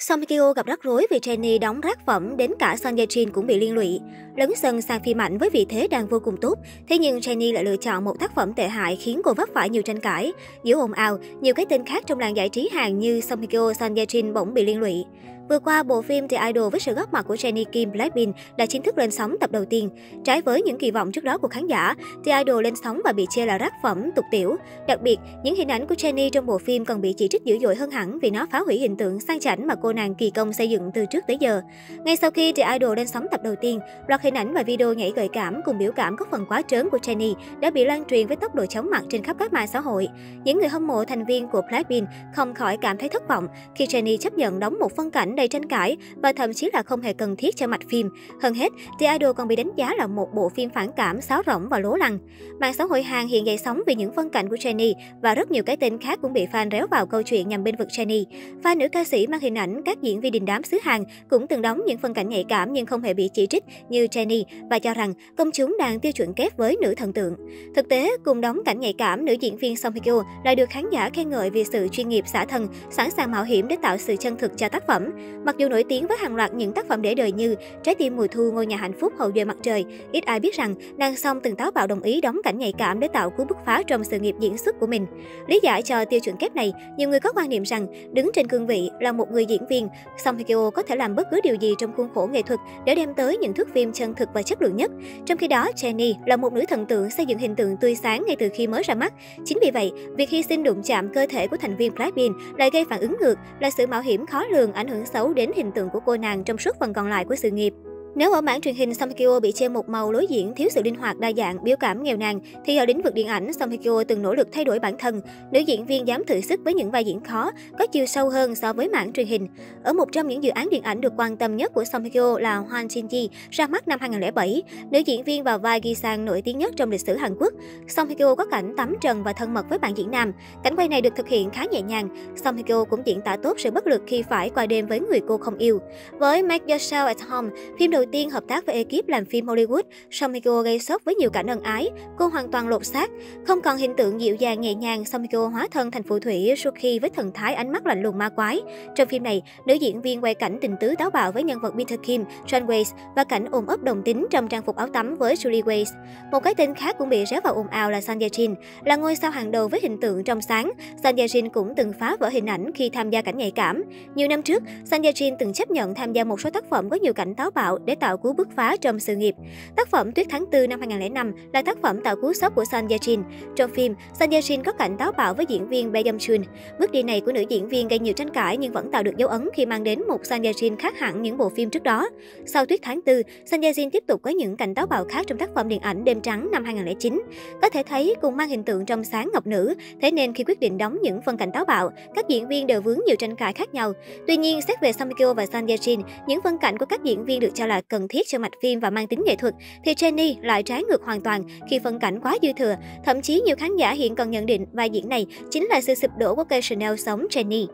Song Kyo gặp rắc rối vì Jennie đóng rác phẩm, đến cả Son Ye Jin cũng bị liên lụy. Lấn sân sang phim ảnh với vị thế đang vô cùng tốt, thế nhưng Jennie lại lựa chọn một tác phẩm tệ hại khiến cô vấp phải nhiều tranh cãi. Giữa ồn ào, nhiều cái tên khác trong làng giải trí hàng như Song Kyo, Son Ye Jin bỗng bị liên lụy. Vừa qua, bộ phim The Idol với sự góp mặt của Jennie Kim Blackpink đã chính thức lên sóng tập đầu tiên. Trái với những kỳ vọng trước đó của khán giả, The Idol lên sóng và bị chê là rác phẩm, tục tiểu. Đặc biệt, những hình ảnh của Jennie trong bộ phim còn bị chỉ trích dữ dội hơn hẳn vì nó phá hủy hình tượng sang chảnh mà cô nàng kỳ công xây dựng từ trước tới giờ. Ngay sau khi The Idol lên sóng tập đầu tiên, loạt hình ảnh và video nhảy gợi cảm cùng biểu cảm có phần quá trớn của Jennie đã bị lan truyền với tốc độ chóng mặt trên khắp các mạng xã hội. Những người hâm mộ thành viên của Blackpink không khỏi cảm thấy thất vọng khi Jennie chấp nhận đóng một phân cảnh đầy tranh cãi và thậm chí là không hề cần thiết cho mạch phim. Hơn hết, The Idol còn bị đánh giá là một bộ phim phản cảm, sáo rỗng và lố lăng. Mạng xã hội Hàn hiện dậy sóng vì những phân cảnh của Jennie và rất nhiều cái tên khác cũng bị fan réo vào câu chuyện nhằm bên vực Jennie. Fan nữ ca sĩ mang hình ảnh các diễn viên đình đám xứ Hàn cũng từng đóng những phân cảnh nhạy cảm nhưng không hề bị chỉ trích như Jennie và cho rằng công chúng đang tiêu chuẩn kép với nữ thần tượng. Thực tế, cùng đóng cảnh nhạy cảm, nữ diễn viên Song Hye Kyo lại được khán giả khen ngợi vì sự chuyên nghiệp xả thần, sẵn sàng mạo hiểm để tạo sự chân thực cho tác phẩm. Mặc dù nổi tiếng với hàng loạt những tác phẩm để đời như Trái tim mùa thu, Ngôi nhà hạnh phúc, Hậu duệ mặt trời, ít ai biết rằng nàng song từng táo bạo đồng ý đóng cảnh nhạy cảm để tạo cú bứt phá trong sự nghiệp diễn xuất của mình. Lý giải cho tiêu chuẩn kép này, nhiều người có quan niệm rằng đứng trên cương vị là một người diễn viên, Song Hye Kyo có thể làm bất cứ điều gì trong khuôn khổ nghệ thuật để đem tới những thước phim chân thực và chất lượng nhất. Trong khi đó, Jennie là một nữ thần tượng xây dựng hình tượng tươi sáng ngay từ khi mới ra mắt. Chính vì vậy, việc hy sinh đụng chạm cơ thể của thành viên Blackpink lại gây phản ứng ngược, là sự mạo hiểm khó lường ảnh hưởng xấu đến hình tượng của cô nàng trong suốt phần còn lại của sự nghiệp. Nếu ở mảng truyền hình Song Hye Kyo bị chê một màu lối diễn thiếu sự linh hoạt đa dạng, biểu cảm nghèo nàn, thì ở lĩnh vực điện ảnh, Song Hye Kyo từng nỗ lực thay đổi bản thân. Nữ diễn viên dám thử sức với những vai diễn khó, có chiều sâu hơn so với mảng truyền hình. Ở một trong những dự án điện ảnh được quan tâm nhất của Song Hye Kyo là Hwan Shin Ji, ra mắt năm 2007. Nữ diễn viên vào vai Gi Sang nổi tiếng nhất trong lịch sử Hàn Quốc. Song Hye Kyo có cảnh tắm trần và thân mật với bạn diễn nam. Cảnh quay này được thực hiện khá nhẹ nhàng. Song Hye Kyo cũng diễn tả tốt sự bất lực khi phải qua đêm với người cô không yêu. Với Make Yourself at Home, phim đầu đầu tiên hợp tác với ekip làm phim Hollywood, Samiko gây sốc với nhiều cảnh ân ái. Cô hoàn toàn lột xác, không còn hình tượng dịu dàng nhẹ nhàng, Samiko hóa thân thành phù thủy Suki với thần thái ánh mắt lạnh lùng ma quái. Trong phim này, nữ diễn viên quay cảnh tình tứ táo bạo với nhân vật Peter Kim, John Weiss và cảnh ôm ấp đồng tính trong trang phục áo tắm với Julie Weiss. Một cái tên khác cũng bị réo vào ồn ào là Sanja Jin, là ngôi sao hàng đầu với hình tượng trong sáng. Sanja Jin cũng từng phá vỡ hình ảnh khi tham gia cảnh nhạy cảm. Nhiều năm trước, Sanja Jin từng chấp nhận tham gia một số tác phẩm có nhiều cảnh táo bạo để tạo cú bứt phá trong sự nghiệp. Tác phẩm Tuyết tháng 4 năm 2005 là tác phẩm tạo cú sốc của Son Ye Jin. Trong phim, Son Ye Jin có cảnh táo bạo với diễn viên Bae Yum Chun. Bước đi này của nữ diễn viên gây nhiều tranh cãi nhưng vẫn tạo được dấu ấn khi mang đến một Son Ye Jin khác hẳn những bộ phim trước đó. Sau Tuyết tháng 4, Son Ye Jin tiếp tục có những cảnh táo bạo khác trong tác phẩm điện ảnh Đêm trắng năm 2009. Có thể thấy cùng mang hình tượng trong sáng ngọc nữ, thế nên khi quyết định đóng những phân cảnh táo bạo, các diễn viên đều vướng nhiều tranh cãi khác nhau. Tuy nhiên, xét về Song Kyo và Son Ye Jin, những phân cảnh của các diễn viên được cho là cần thiết cho mạch phim và mang tính nghệ thuật, thì Jenny lại trái ngược hoàn toàn khi phân cảnh quá dư thừa. Thậm chí nhiều khán giả hiện còn nhận định vai diễn này chính là sự sụp đổ của cây Chanel sống Jenny.